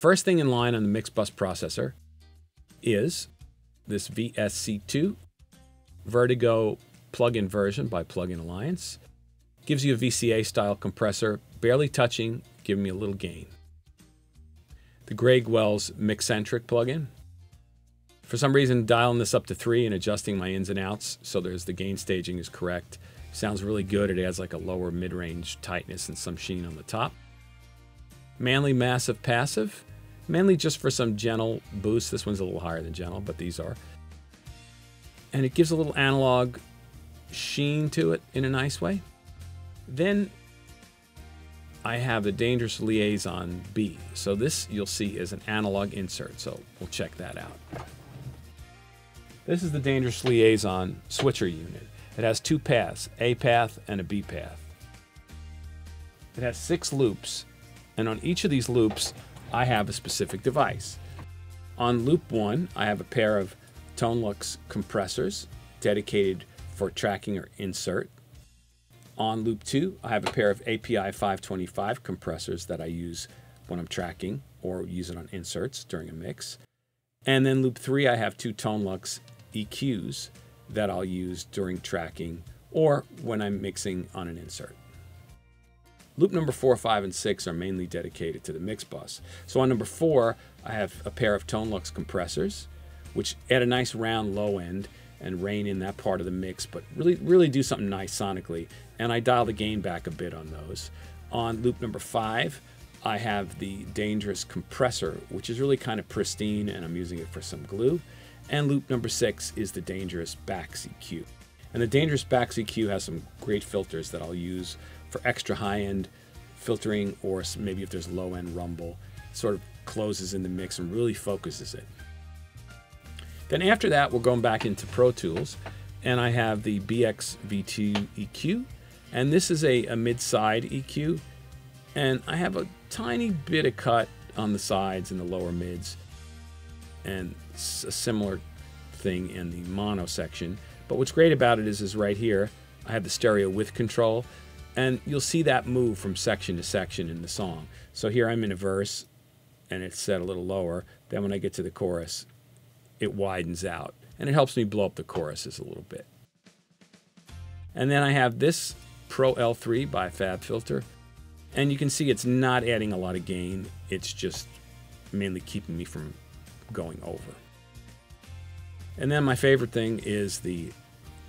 First thing in line on the mix bus processor is this VSC2 Vertigo plug-in version by Plug-in Alliance. Gives you a VCA style compressor, barely touching, giving me a little gain. The Greg Wells Mixcentric plugin. For some reason, dialing this up to three and adjusting my ins and outs so there's the gain staging is correct. Sounds really good. It adds like a lower mid-range tightness and some sheen on the top. Manley Massive Passive, mainly just for some gentle boost. This one's a little higher than gentle, but these are. And it gives a little analog sheen to it in a nice way. Then I have the Dangerous Liaison B. So this you'll see is an analog insert. So we'll check that out. This is the Dangerous Liaison switcher unit. It has two paths, A path and a B path. It has six loops, and on each of these loops, I have a specific device. On loop one, I have a pair of Tonelux compressors dedicated for tracking or insert. On loop two, I have a pair of API 525 compressors that I use when I'm tracking or use it on inserts during a mix. And then loop three, I have two Tonelux EQs that I'll use during tracking or when I'm mixing on an insert. Loop number four, five, and six are mainly dedicated to the mix bus. So on number four, I have a pair of Tonelux compressors, which add a nice round low end and rein in that part of the mix, but really, really do something nice sonically. And I dial the gain back a bit on those. On loop number five, I have the Dangerous compressor, which is really kind of pristine, and I'm using it for some glue. And loop number six is the Dangerous Bax EQ. And the Dangerous Bax EQ has some great filters that I'll use for extra high-end filtering, or maybe if there's low-end rumble, sort of closes in the mix and really focuses it. Then after that, we're going back into Pro Tools, and I have the BX V2 EQ, and this is a, a mid-side EQ, and I have a tiny bit of cut on the sides and the lower mids, and a similar thing in the mono section. But what's great about it is, is right here, I have the stereo width control, and you'll see that move from section to section in the song. So here I'm in a verse, and it's set a little lower. Then when I get to the chorus, it widens out and it helps me blow up the choruses a little bit. And then I have this Pro L3 by FabFilter, and you can see it's not adding a lot of gain, it's just mainly keeping me from going over. And then my favorite thing is the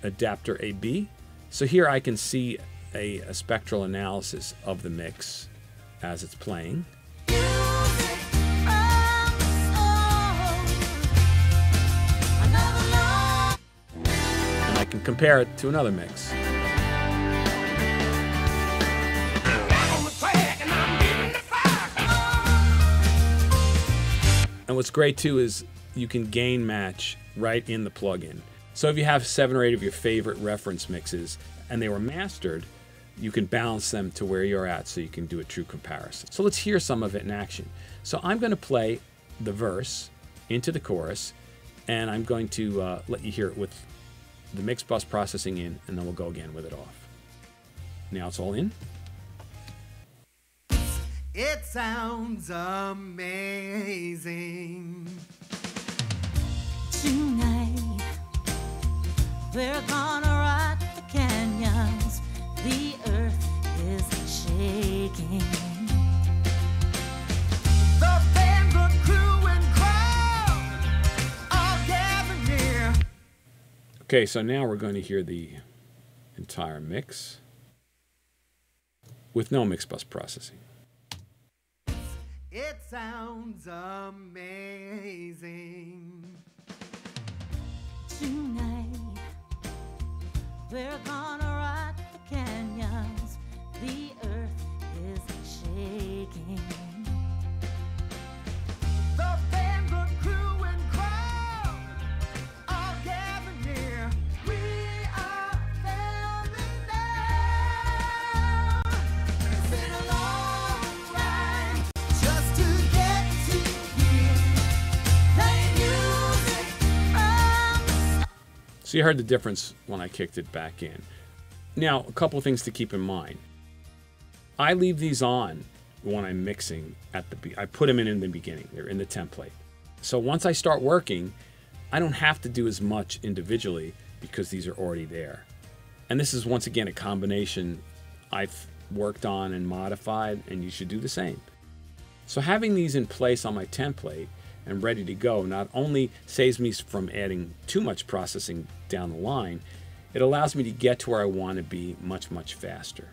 adapter AB. So here I can see a, a spectral analysis of the mix as it's playing. And I can compare it to another mix. And what's great too is you can gain match right in the plugin. So if you have seven or eight of your favorite reference mixes and they were mastered, you can balance them to where you're at so you can do a true comparison. So let's hear some of it in action. So I'm going to play the verse into the chorus and I'm going to uh, let you hear it with the mix bus processing in, and then we'll go again with it off. Now it's all in. It sounds amazing. We're gonna rock the canyons. The earth is shaking. Okay, so now we're going to hear the entire mix with no mix bus processing. It sounds amazing. We're So you heard the difference when I kicked it back in. Now, a couple things to keep in mind. I leave these on when I'm mixing at the I put them in in the beginning. They're in the template. So once I start working, I don't have to do as much individually because these are already there. And this is once again a combination I've worked on and modified, and you should do the same. So having these in place on my template and ready to go not only saves me from adding too much processing down the line, it allows me to get to where I want to be much, much faster.